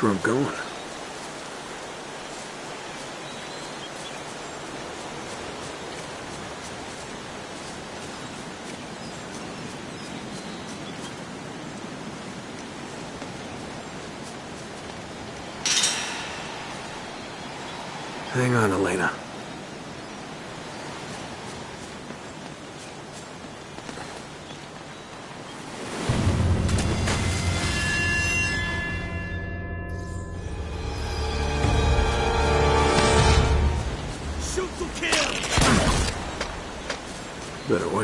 Watch where I'm going. Hang on, Elena.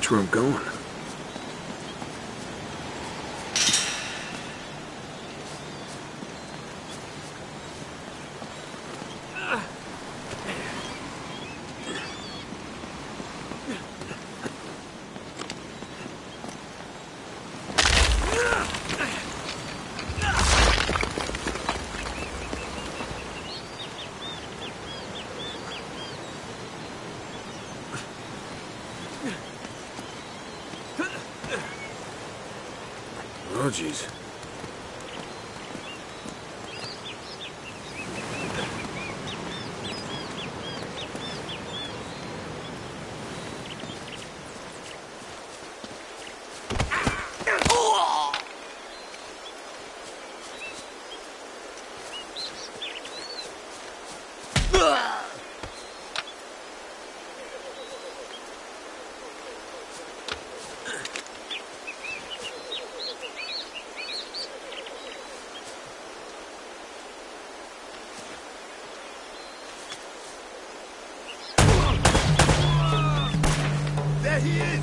Watch where I'm going. Oh, Yeah.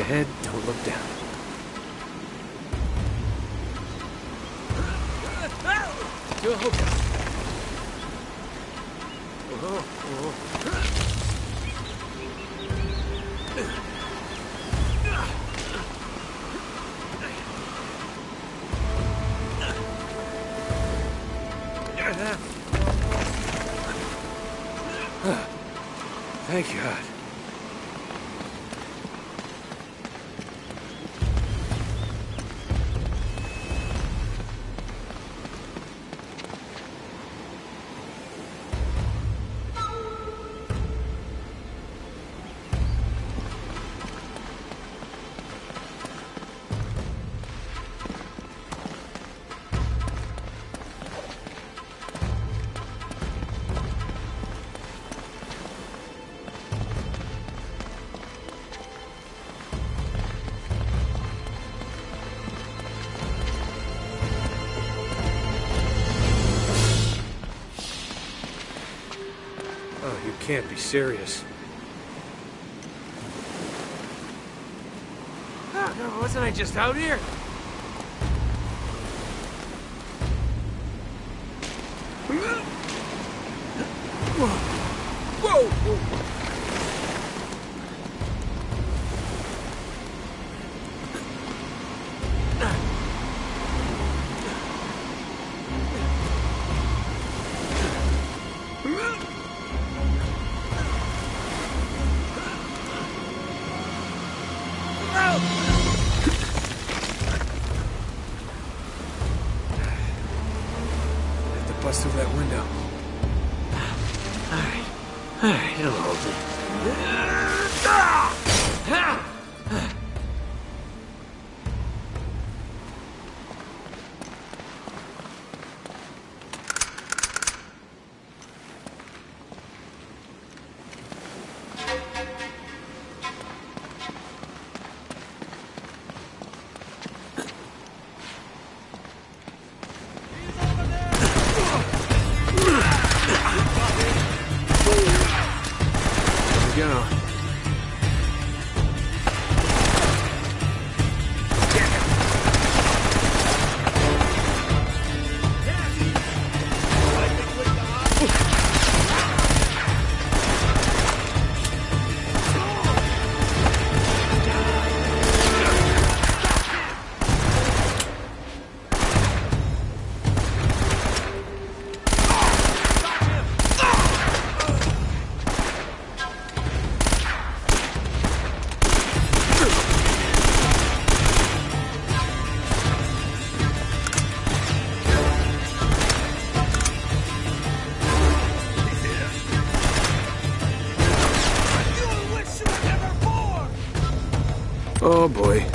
Ahead, don't look down. Thank can't be serious. Wasn't I just out here? Bust through that window. Alright. Alright, it'll hold ah! me. Boy.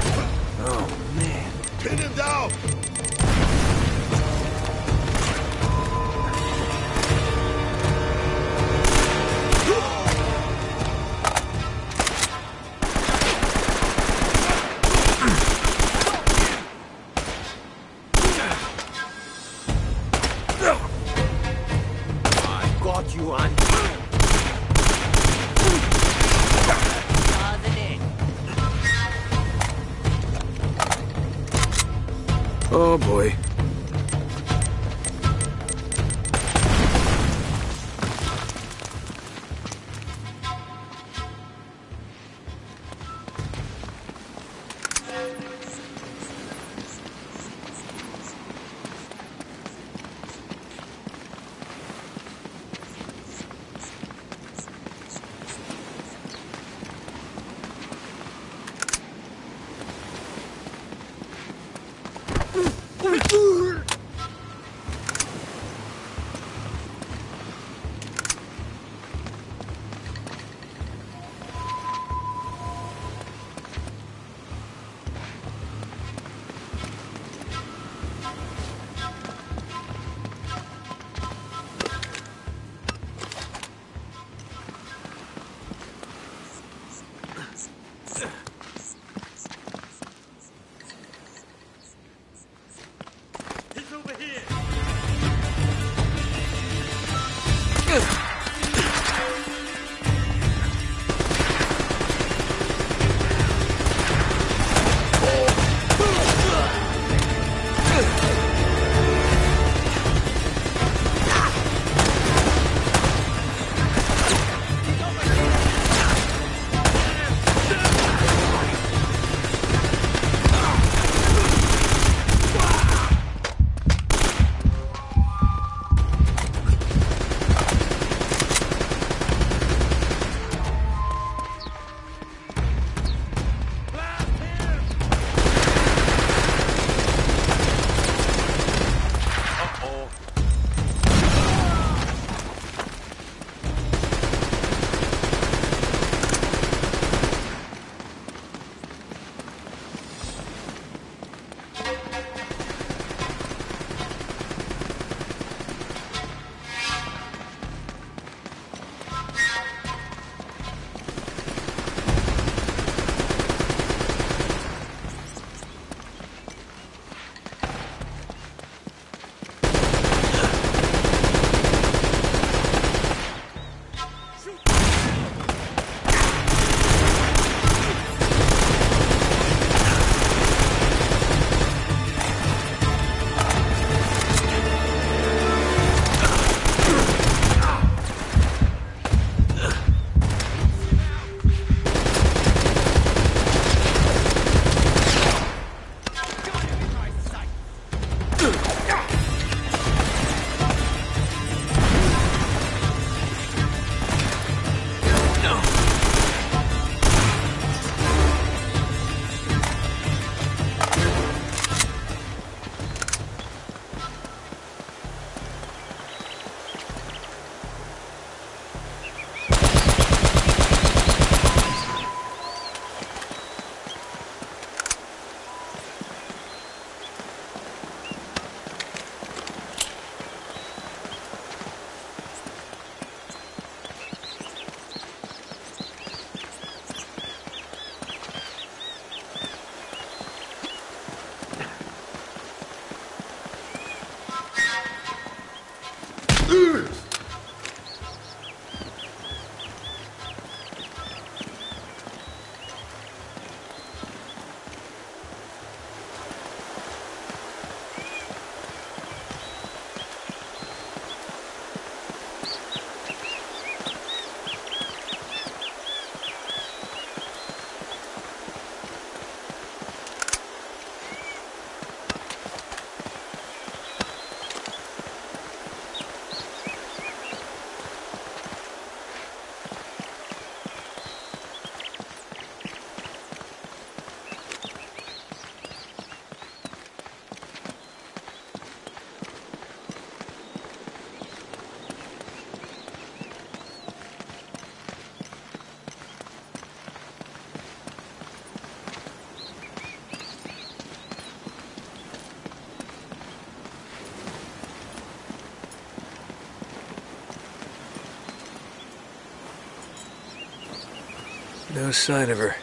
No sign of her.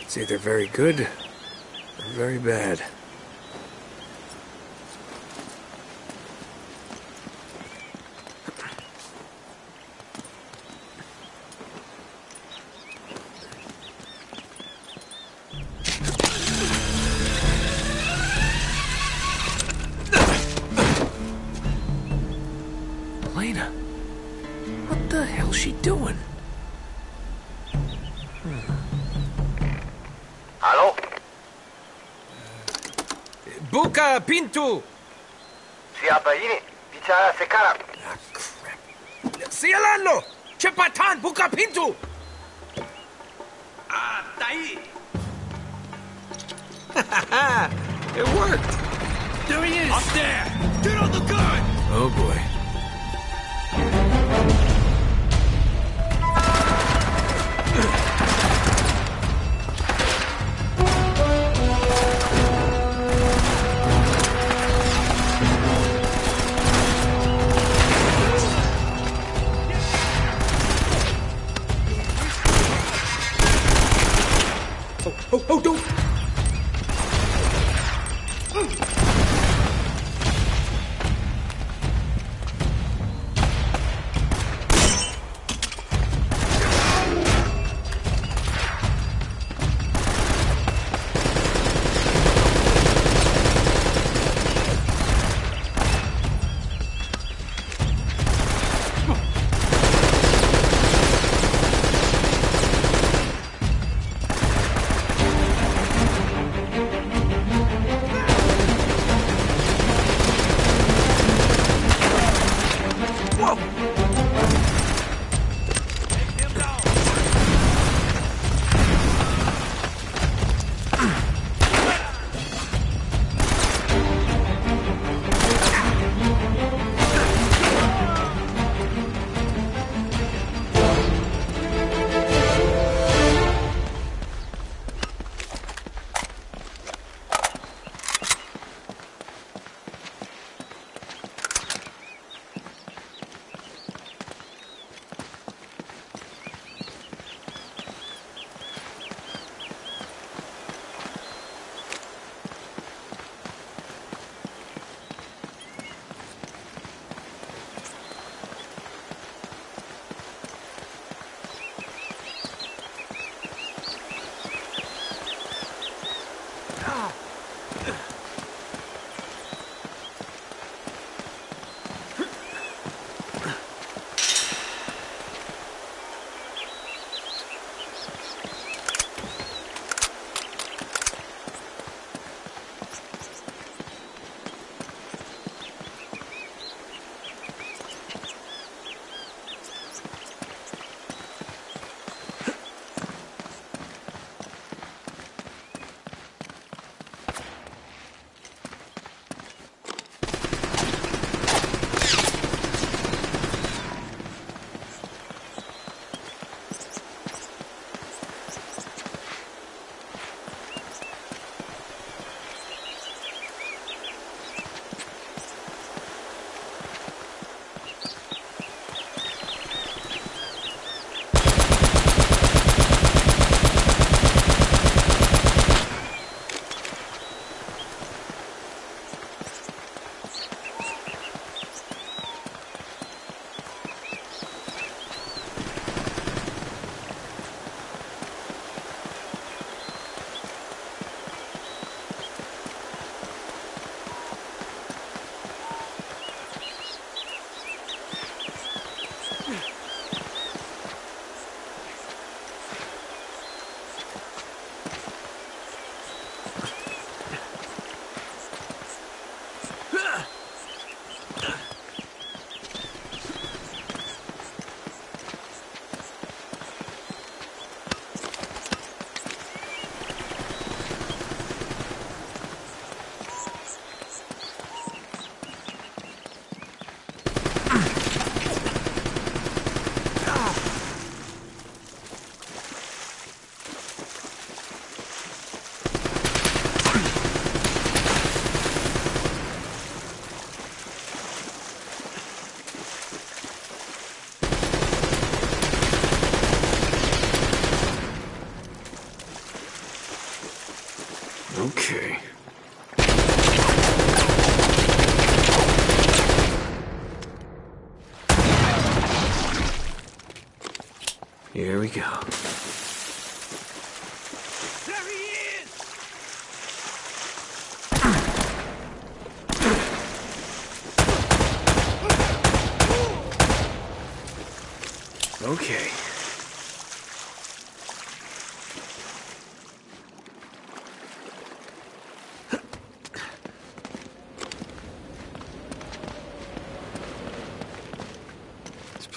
It's either very good or very bad. Buka pintu! Siapa ini? Bicara sekarang. Ah, crap. Sialano! Cepatan, buka pintu! Ah, tai. it worked! There he is. Up there. Get on the gun. Oh boy.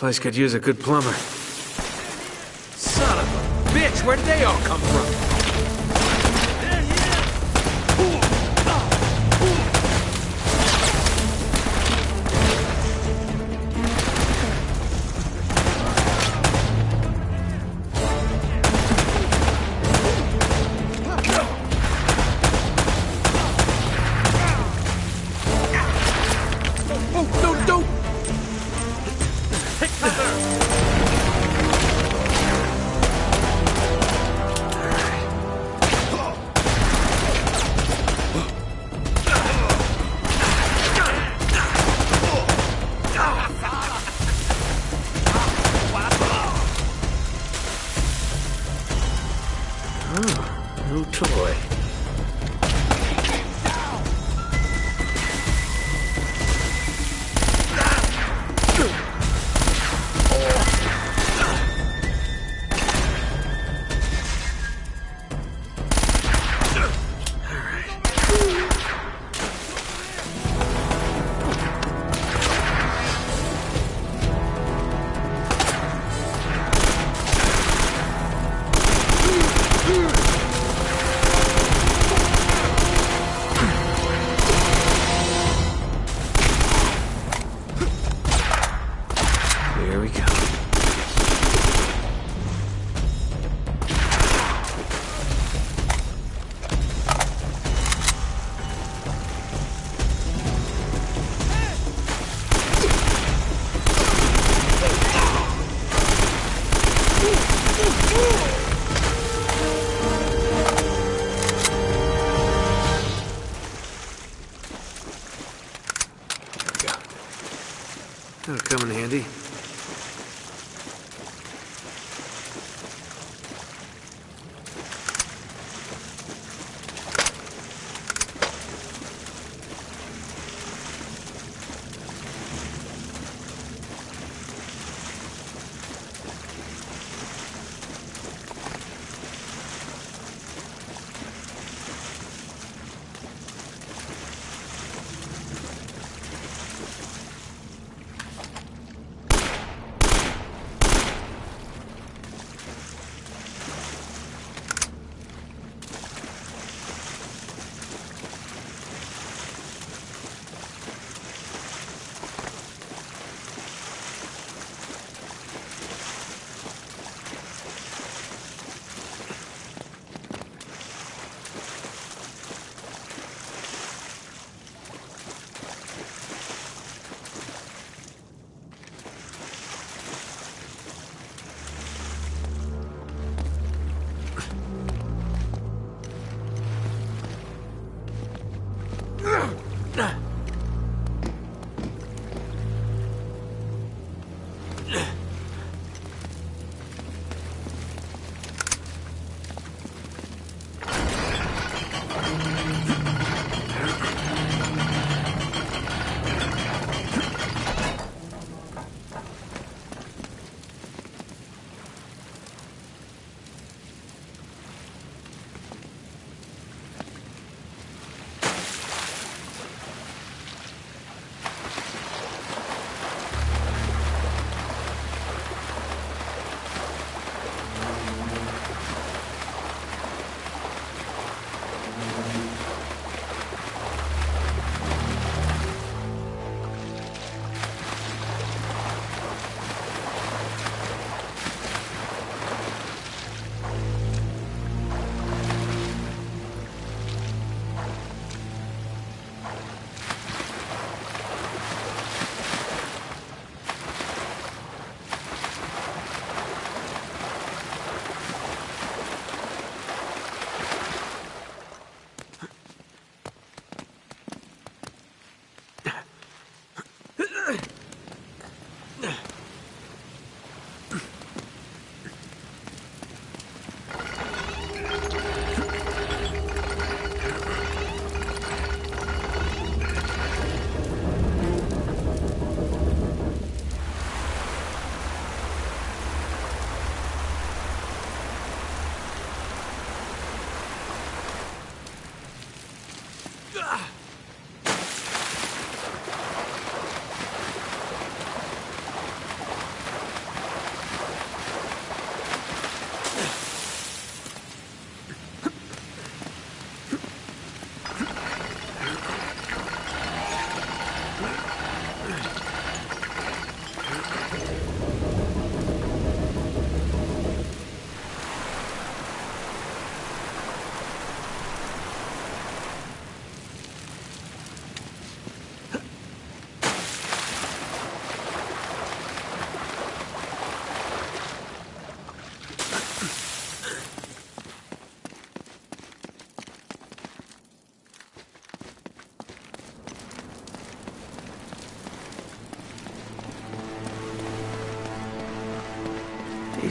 Place could use a good plumber. Son of a bitch, where'd they all come from?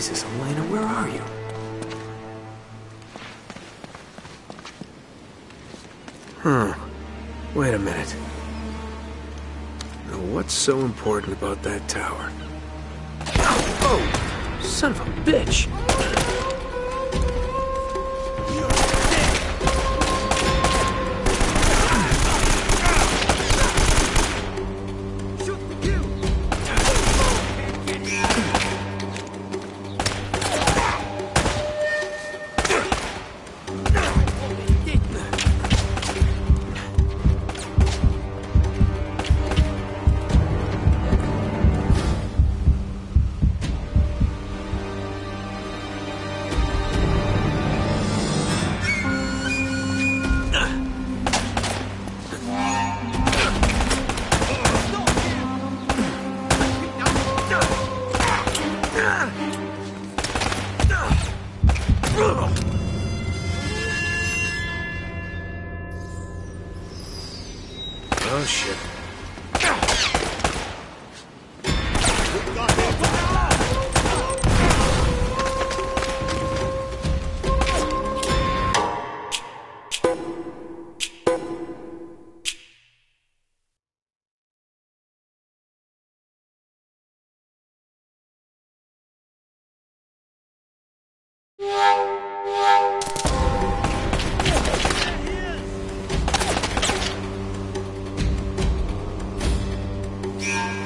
Jesus, Elena, where are you? Hmm. Wait a minute. Now, what's so important about that tower? Oh! Son of a bitch! Yeah.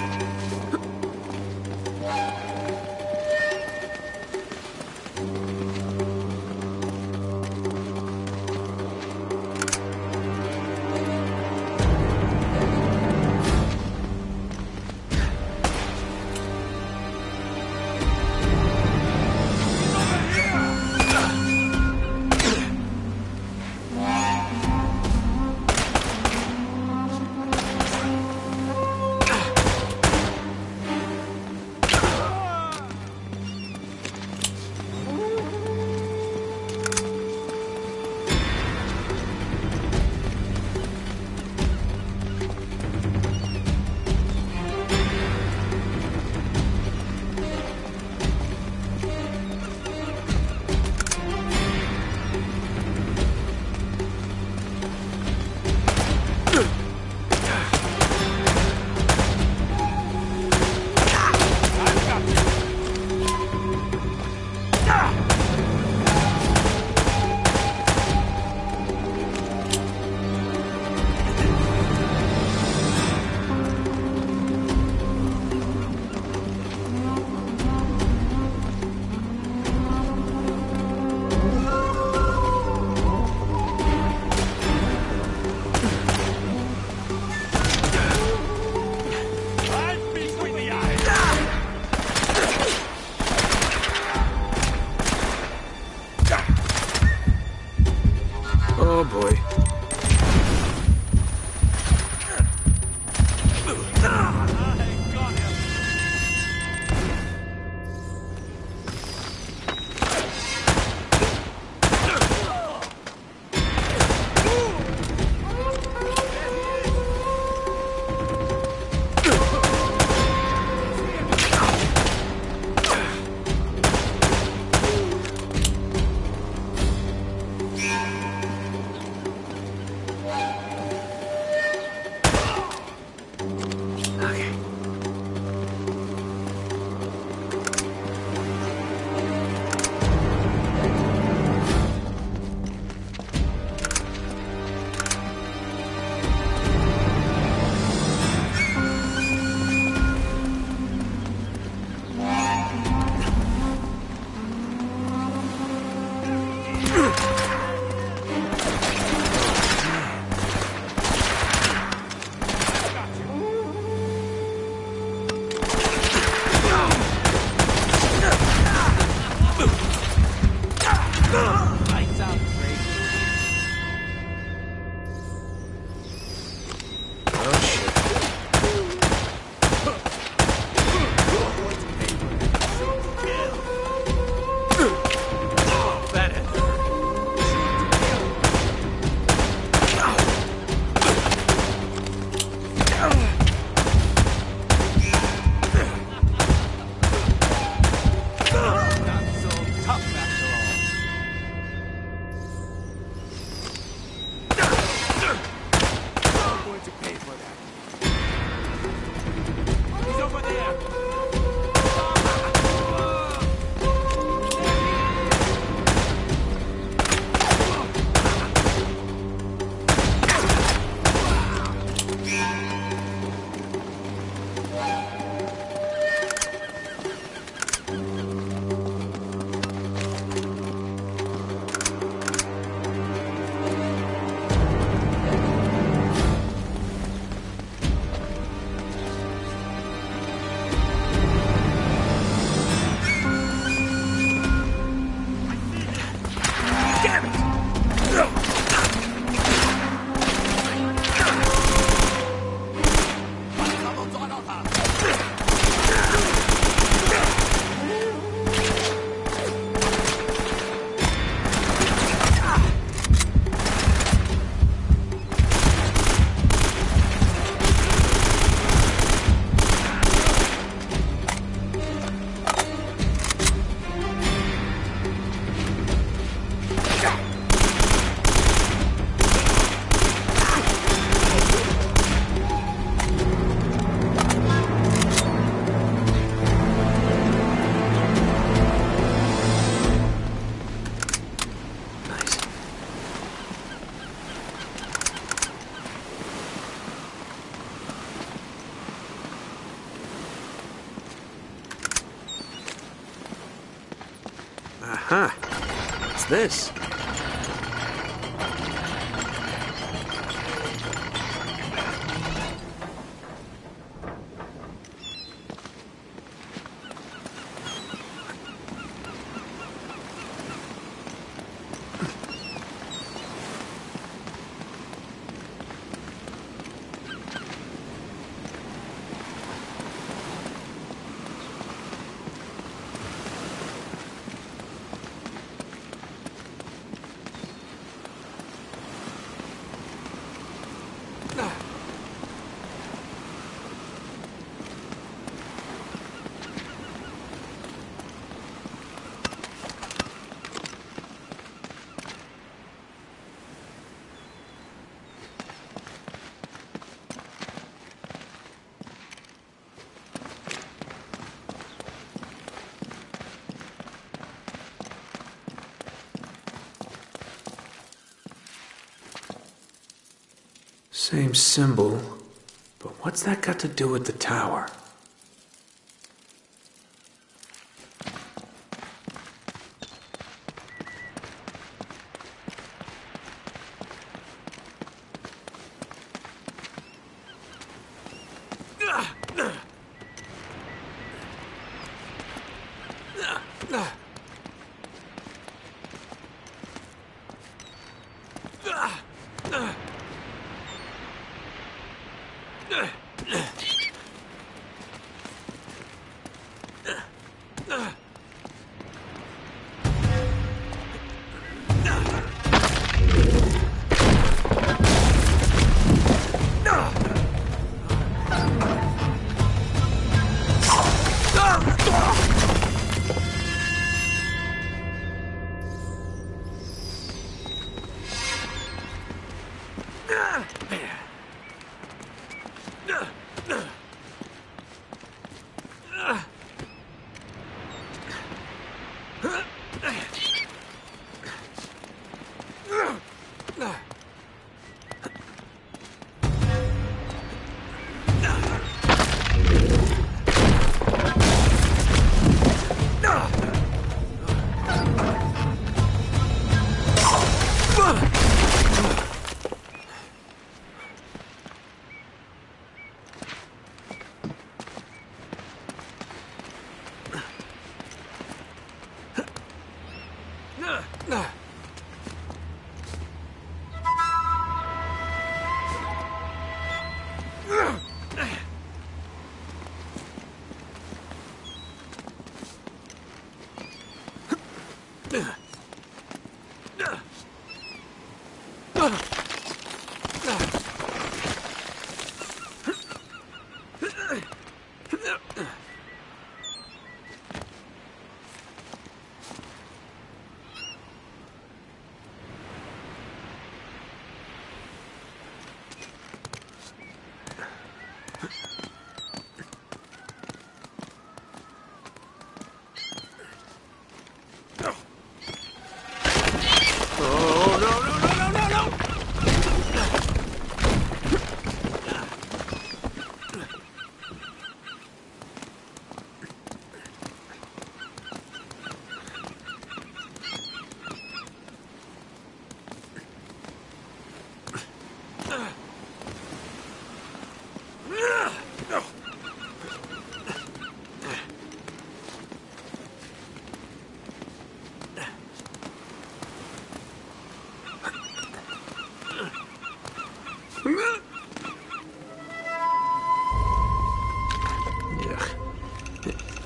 This? Same symbol, but what's that got to do with the tower?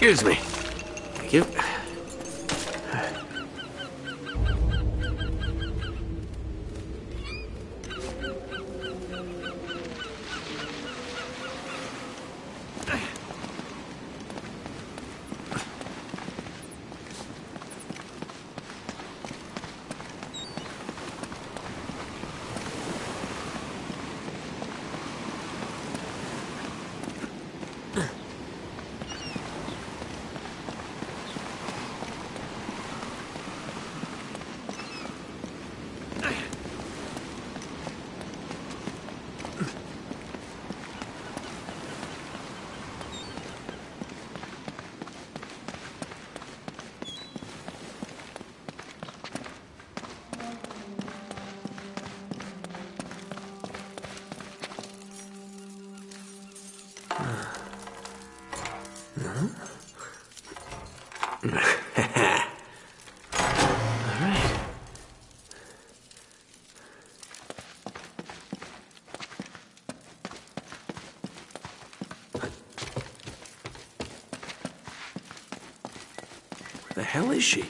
Excuse me. Hell is she?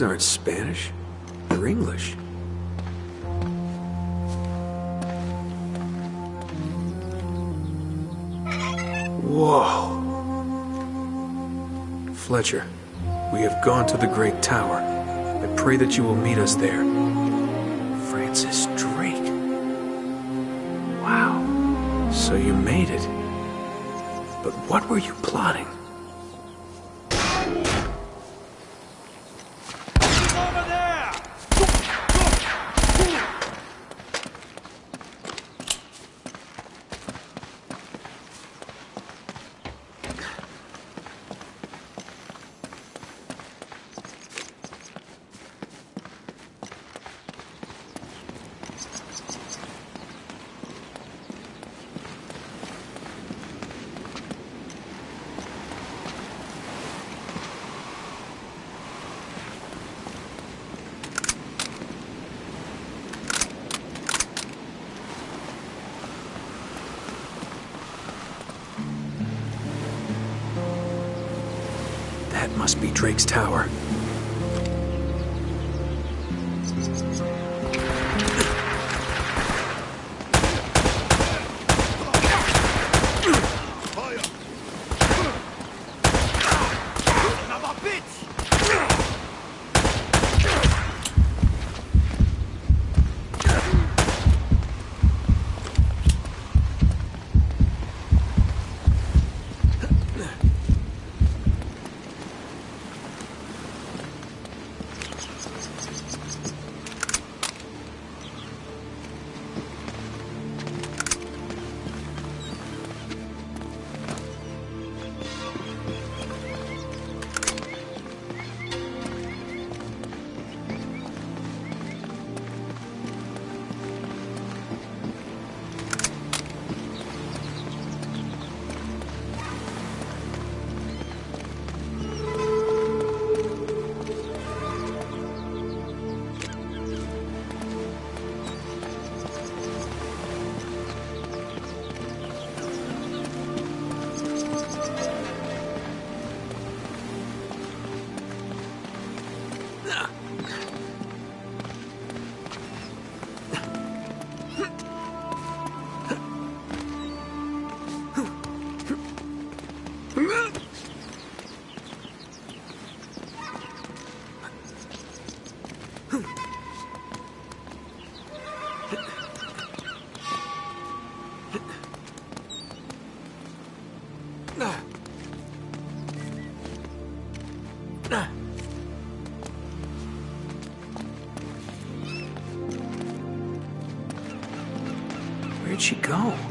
These aren't Spanish. They're English. Whoa. Fletcher, we have gone to the Great Tower. I pray that you will meet us there. Francis Drake. Wow. So you made it. But what were you plotting? Over there! That must be Drake's tower. She go?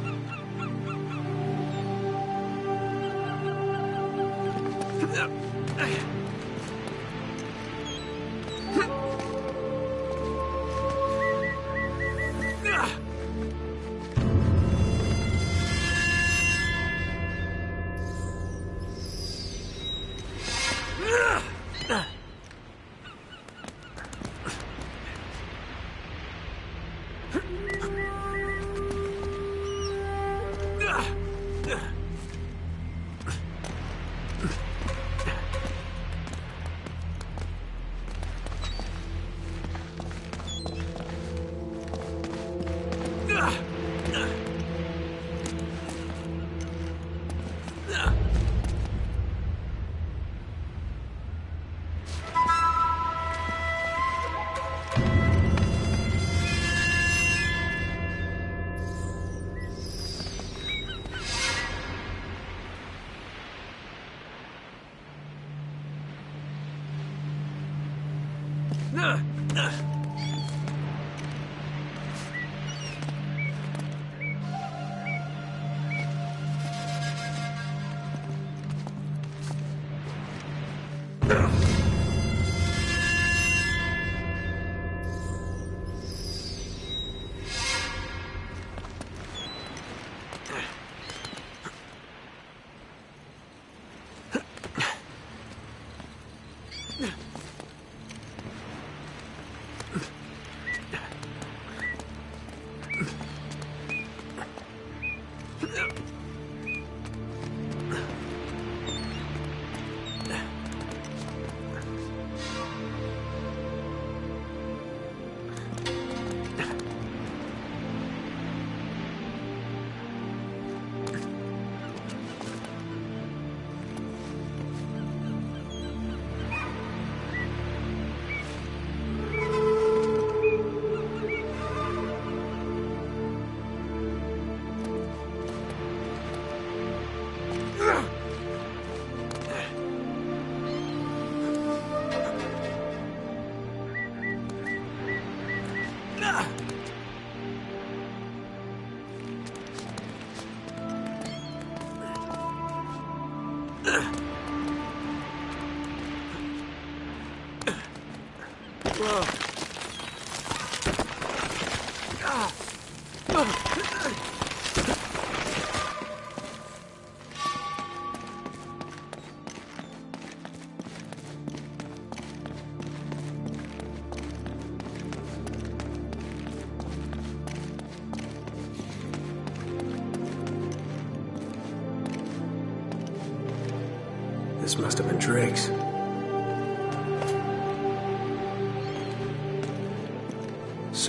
Yeah.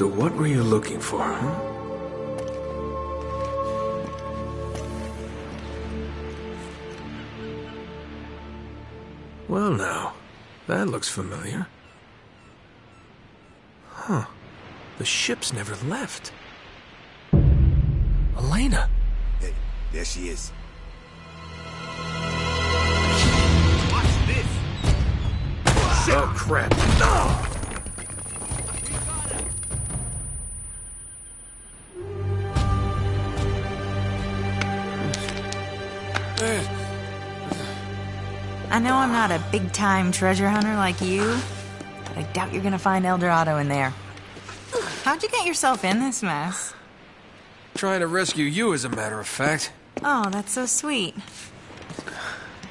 So what were you looking for, huh? Well now, that looks familiar. Huh. The ship's never left. Elena! Hey, there she is. Watch this! Oh, crap. I know I'm not a big time treasure hunter like you, but I doubt you're gonna find El Dorado in there. How'd you get yourself in this mess? Trying to rescue you, as a matter of fact. Oh, that's so sweet.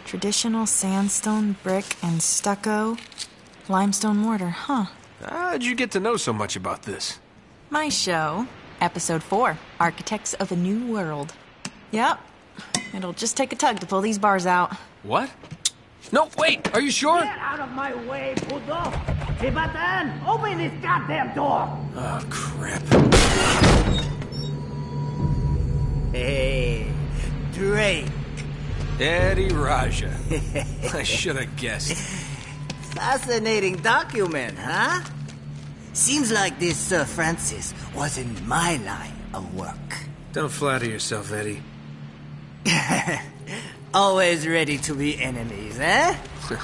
Traditional sandstone, brick, and stucco. Limestone mortar, huh? How'd you get to know so much about this? My show, Episode 4 Architects of a New World. Yep. It'll just take a tug to pull these bars out. What? No, wait, are you sure? Get out of my way, puto! Hey, Batan, open this goddamn door! Oh, crap. Hey, Drake. Eddy Raja. I should have guessed. Fascinating document, huh? Seems like this Sir Francis was in my line of work. Don't flatter yourself, Eddy. Always ready to be enemies, eh?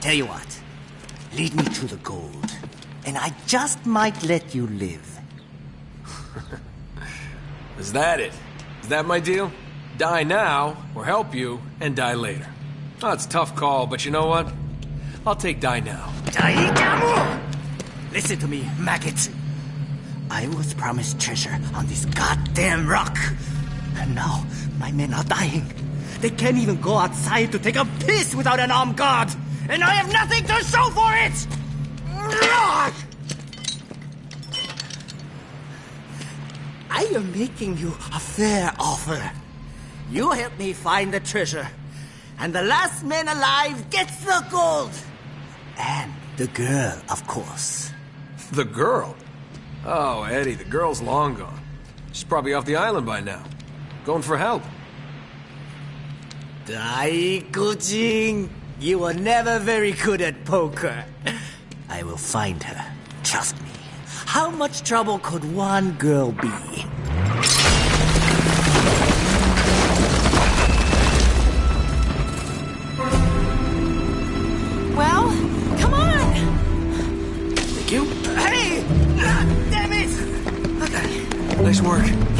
Tell you what, lead me to the gold, and I just might let you live. Is that it? Is that my deal? Die now, or help you, and die later. Oh, it's a tough call, but you know what? I'll take die now. Listen to me, maggot. I was promised treasure on this goddamn rock. And now my men are dying. They can't even go outside to take a piss without an armed guard. And I have nothing to show for it! I am making you a fair offer. You help me find the treasure, and the last man alive gets the gold. And the girl, of course. The girl? Oh, Eddy, the girl's long gone. She's probably off the island by now. Going for help. Daikujin, you were never very good at poker. I will find her. Trust me. How much trouble could one girl be? Well, come on! Thank you. Hey! Ah, damn it! Nice work.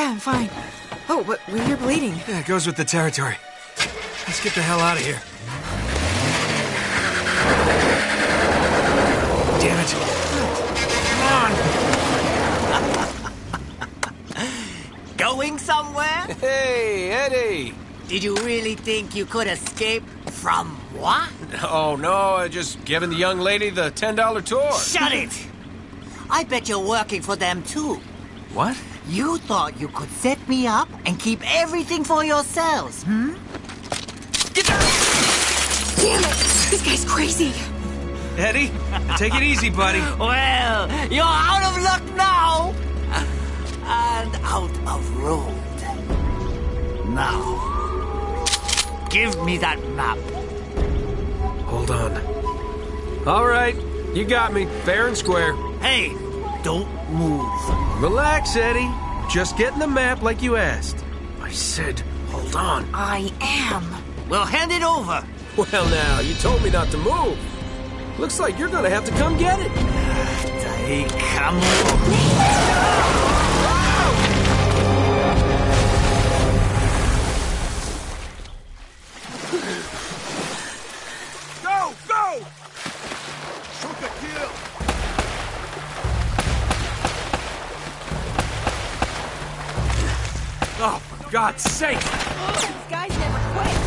Yeah, I'm fine. Oh, but you're bleeding. Yeah, it goes with the territory. Let's get the hell out of here. Damn it. Come on. Going somewhere? Hey, Eddy. Did you really think you could escape from what? Oh, no, I just giving the young lady the $10 tour. Shut it! I bet you're working for them too. What? You thought you could set me up and keep everything for yourselves, hmm? Damn it! This guy's crazy. Eddy, take it easy, buddy. Well, you're out of luck now! And out of road. Now, give me that map. Hold on. All right, you got me, fair and square. Hey, don't move. Relax, Eddy. Just getting the map like you asked. I said, hold on. I am. Well, hand it over. Well, now, you told me not to move. Looks like you're gonna have to come get it. Hey, come sake! These guys never quit.